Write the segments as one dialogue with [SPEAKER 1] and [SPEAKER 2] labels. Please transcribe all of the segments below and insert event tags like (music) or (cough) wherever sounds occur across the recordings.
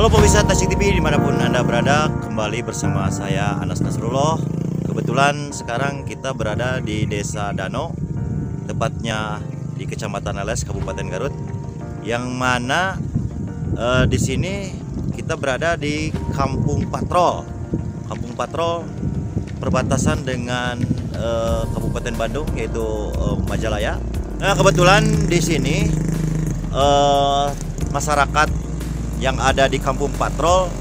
[SPEAKER 1] Halo pemirsa Tasik TV di mana pun Anda berada Kembali bersama saya Anas Nasrullah. Kebetulan sekarang kita berada di desa Dano Tepatnya di Kecamatan Ales, Kabupaten Garut Yang mana eh, di sini kita berada di Kampung Patrol. Kampung Patrol perbatasan dengan eh, Kabupaten Bandung yaitu eh, Majalaya. Nah kebetulan di sini eh, masyarakat yang ada di Kampung Patrol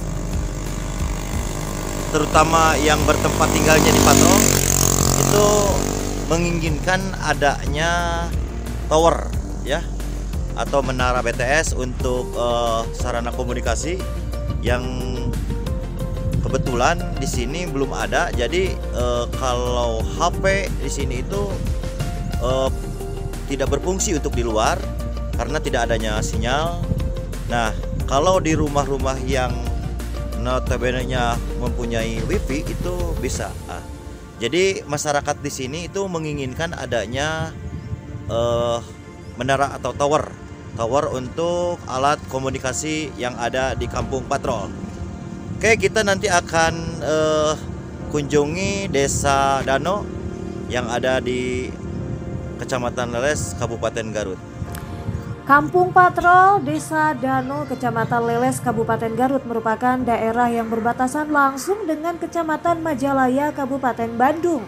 [SPEAKER 1] terutama yang bertempat tinggalnya di Patrol itu menginginkan adanya tower ya atau menara BTS untuk eh, sarana komunikasi yang kebetulan di sini belum ada. Jadi eh, kalau HP di sini itu eh, tidak berfungsi untuk di luar karena tidak adanya sinyal. Nah kalau di rumah-rumah yang notabene-nya mempunyai wifi itu bisa. Ah. Jadi masyarakat di sini itu menginginkan adanya eh, menara atau tower, tower untuk alat komunikasi yang ada di Kampung Patrol. Oke, kita nanti akan eh, kunjungi Desa Dano yang ada di Kecamatan Leles, Kabupaten Garut.
[SPEAKER 2] Kampung Patrol, Desa Dano, Kecamatan Leles, Kabupaten Garut merupakan daerah yang berbatasan langsung dengan Kecamatan Majalaya, Kabupaten Bandung.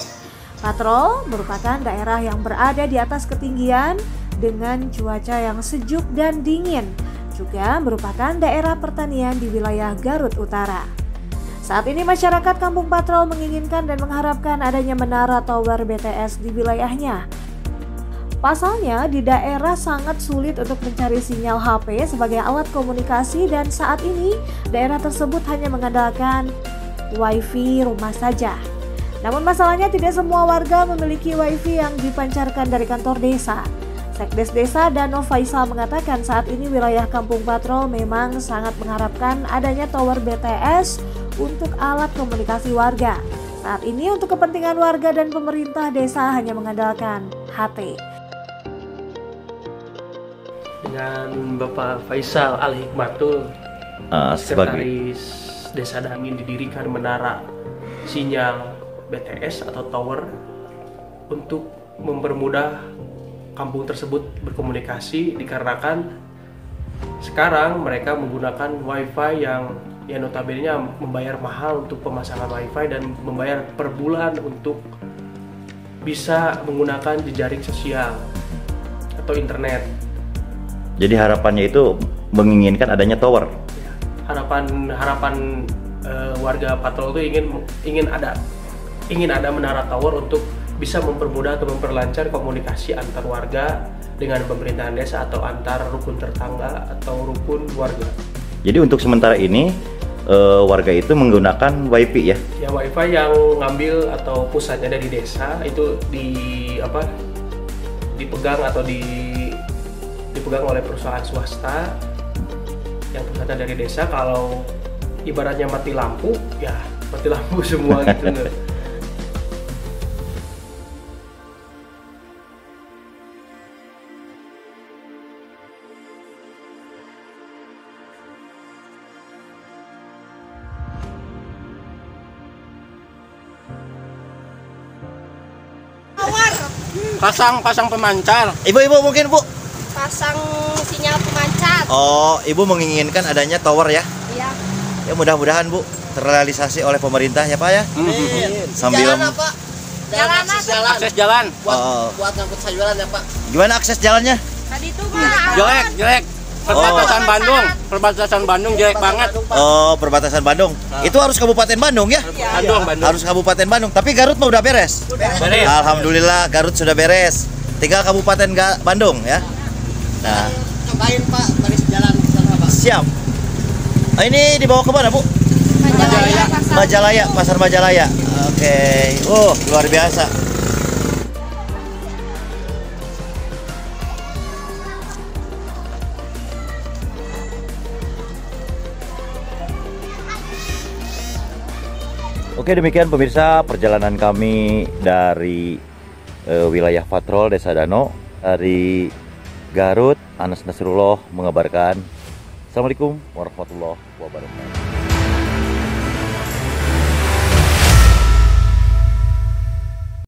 [SPEAKER 2] Patrol merupakan daerah yang berada di atas ketinggian dengan cuaca yang sejuk dan dingin. Juga merupakan daerah pertanian di wilayah Garut Utara. Saat ini masyarakat Kampung Patrol menginginkan dan mengharapkan adanya menara tower BTS di wilayahnya Pasalnya, di daerah sangat sulit untuk mencari sinyal HP sebagai alat komunikasi dan saat ini daerah tersebut hanya mengandalkan wifi rumah saja. Namun masalahnya tidak semua warga memiliki wifi yang dipancarkan dari kantor desa. Sekdes Desa Dano Faisal mengatakan saat ini wilayah Kampung Patrol memang sangat mengharapkan adanya tower BTS untuk alat komunikasi warga. Saat ini untuk kepentingan warga dan pemerintah desa hanya mengandalkan HT
[SPEAKER 3] dengan Bapak Faisal Al Hikmatul
[SPEAKER 1] uh,
[SPEAKER 3] sekretaris Desa Dangin didirikan menara sinyal BTS atau tower untuk mempermudah kampung tersebut berkomunikasi dikarenakan sekarang mereka menggunakan wifi yang ya notabene membayar mahal untuk pemasangan wifi dan membayar per bulan untuk bisa menggunakan jejaring sosial atau internet
[SPEAKER 1] jadi harapannya itu menginginkan adanya tower.
[SPEAKER 3] Harapan harapan uh, warga patrol itu ingin ingin ada ingin ada menara tower untuk bisa mempermudah atau memperlancar komunikasi antar warga dengan pemerintahan desa atau antar rukun tetangga atau rukun warga.
[SPEAKER 1] Jadi untuk sementara ini uh, warga itu menggunakan wifi ya?
[SPEAKER 3] Ya wifi yang ngambil atau pusatnya dari desa itu di apa dipegang atau di dipegang oleh perusahaan swasta yang pusatnya dari desa. Kalau ibaratnya mati lampu ya mati lampu (laughs) semua gitu
[SPEAKER 4] pasang pasang pemancar.
[SPEAKER 1] Ibu-ibu mungkin bu
[SPEAKER 5] pasang sinyal pemancar.
[SPEAKER 1] Oh, Ibu menginginkan adanya tower ya?
[SPEAKER 5] Iya.
[SPEAKER 1] Ya mudah-mudahan Bu terrealisasi oleh pemerintah ya Pak ya.
[SPEAKER 4] Amin.
[SPEAKER 1] Sambil
[SPEAKER 4] jalan apa?
[SPEAKER 5] Jalan
[SPEAKER 4] akses jalan. Akses jalan.
[SPEAKER 1] Buat, oh.
[SPEAKER 4] buat ngangkut sayuran ya Pak.
[SPEAKER 1] Gimana akses jalannya?
[SPEAKER 5] Tadi tuh Pak.
[SPEAKER 4] Jelek, jelek. Perbatasan oh. Bandung, perbatasan Bandung jelek banget.
[SPEAKER 1] Oh, perbatasan Bandung. Nah. Itu harus Kabupaten Bandung ya?
[SPEAKER 4] ya. Bandung, Bandung.
[SPEAKER 1] Harus Kabupaten Bandung. Tapi Garut mah udah beres.
[SPEAKER 4] Udah. beres.
[SPEAKER 1] Alhamdulillah Garut sudah beres. Tinggal Kabupaten Bandung ya.
[SPEAKER 4] Nah, cobain Pak baris jalan sana Pak.
[SPEAKER 1] Siap. Nah, ini dibawa ke mana Bu?
[SPEAKER 5] Majalaya, Pasar
[SPEAKER 1] Majalaya, Pasar Majalaya. Oke. Okay. Oh, luar biasa. Oke demikian pemirsa perjalanan kami dari uh, wilayah patrol Desa Dano dari Garut, Anas Nasrullah mengabarkan Assalamualaikum warahmatullahi wabarakatuh.